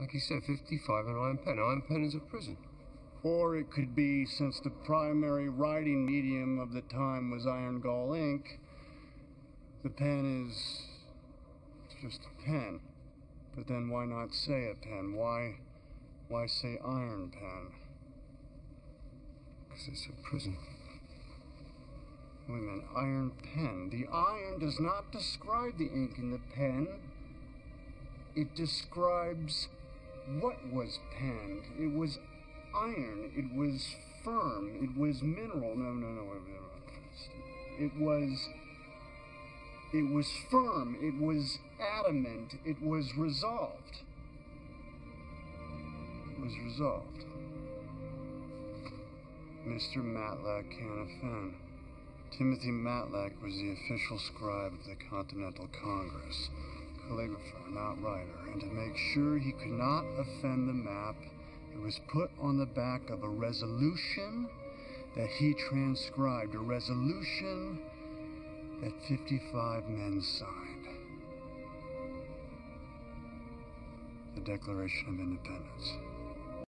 Like he said, 55 and Iron Pen. Iron Pen is a prison. Or it could be since the primary writing medium of the time was Iron Gall ink, the pen is just a pen. But then why not say a pen? Why why say iron pen? Because it's a prison. Wait a minute, iron pen. The iron does not describe the ink in the pen. It describes what was penned. It was iron. It was firm. It was mineral. No, no, no. It was. It was firm. It was adamant. It was resolved. It was resolved. Mr. Matlack can't offend. Timothy Matlack was the official scribe of the Continental Congress, calligrapher, not writer, and to make sure he could not offend the map, it was put on the back of a resolution that he transcribed, a resolution that 55 men signed. The Declaration of Independence.